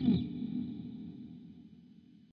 Mm.